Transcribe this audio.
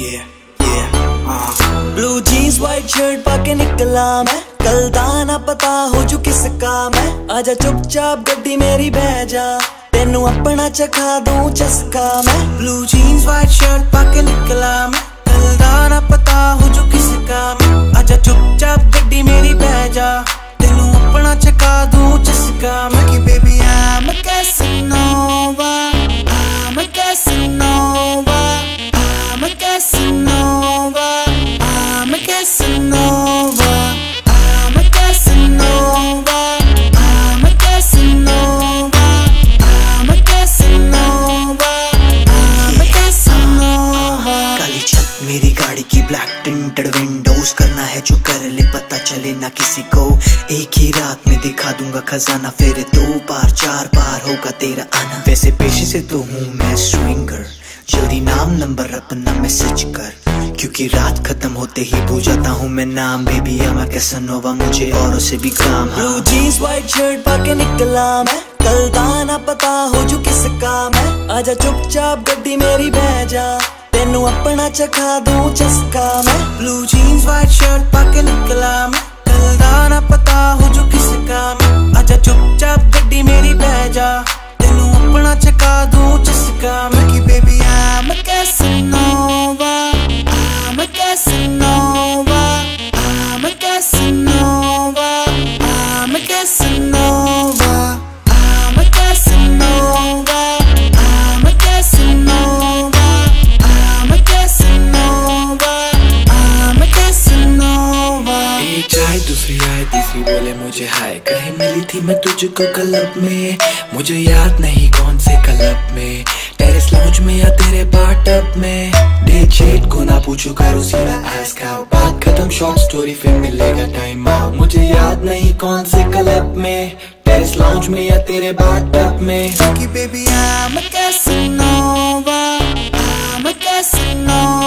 yeah yeah uh. blue jeans, white shirt पा के निकला मैं। कल ਦਾ ਨਾ ਪਤਾ ਹੋ ਜੂ ਕਿਸਕਾ ਮੈਂ ਆਜਾ ਚੁੱਪਚਾਪ ਗੱਡੀ ਮੇਰੀ ਬਹਿ ਜਾ ਤੈਨੂੰ ਆਪਣਾ ਚਖਾ ਦੂੰ ਚਸਕਾ ਮੈਂ blue jeans, white shirt ਪਾ ਕੇ ਨਿਕਲਾ ਮੈਂ ਕਲ ਦਾ ਨਾ ਪਤਾ ਹੋ ਜੂ ਕਿਸਕਾ ਮੈਂ ਆਜਾ ਚੁੱਪਚਾਪ ਗੱਡੀ ਮੇਰੀ ਬਹਿ ਜਾ टिंटेड विंडोज़ करना है जो कर ले, पता चले ना किसी को। एक ही रात में दिखा दूँगा खजाना, फिर दो बार, चार बार होगा तेरा आना। वैसे पेशे से तो हूँ मैं स्विंगर जल्दी नाम, नंबर अपना मैसेज कर। क्योंकि रात खत्म होते ही भूल जाता हूँ मैं नाम। बेबी अमर कैसनोवा मुझे औरों से भी काम ब्लू जीन्स व्हाइट शर्ट पाके निकला मैं। कल दाना पता हो जू किसका मैं। आजा चुपचाप गड्डी मेरी बह जा। ਤੈਨੂੰ ਆਪਣਾ ਚਖਾ ਦੂੰ ਚਸਕਾ ਮੈਂ। ਬਲੂ ਜੀਨਸ ਵਾਈਟ ਸ਼ਰਟ ਪਾ ਕੇ ਨਿਕਲਾ ਮੈਂ। ਕੱਲਦਾ ਨਾ ਪਤਾ ਹੋ ਜੋ ਕਿਸ ਕਾਮ। ਆਜਾ ਚੁੱਪਚਾਪ ਗੱਡੀ ਮੇਰੀ ਬਹਿ ਜਾ। ਤੈਨੂੰ ਆਪਣਾ ਚਖਾ ਦੂੰ ਚਸਕਾ ਮੈਂ। ਕਿ ਬੇਬੀ ਆ चाय दूसरी आए तीसरी बोले मुझे हाय। कहे मिली थी मैं तुझको क्लब में? मुझे याद नहीं कौन से क्लब में। टेरेस लाउंज में या तेरे बाटअप में? डेट शेट को ना पूछो करो सीधा आस का बात खत्म शॉर्ट स्टोरी फिर मिलेगा टाइम आउट मुझे याद नहीं कौन से क्लब में। टेरेस लाउंज में या तेरे बाटअप में? कि baby, I'm a Casanova. I'm a Casanova.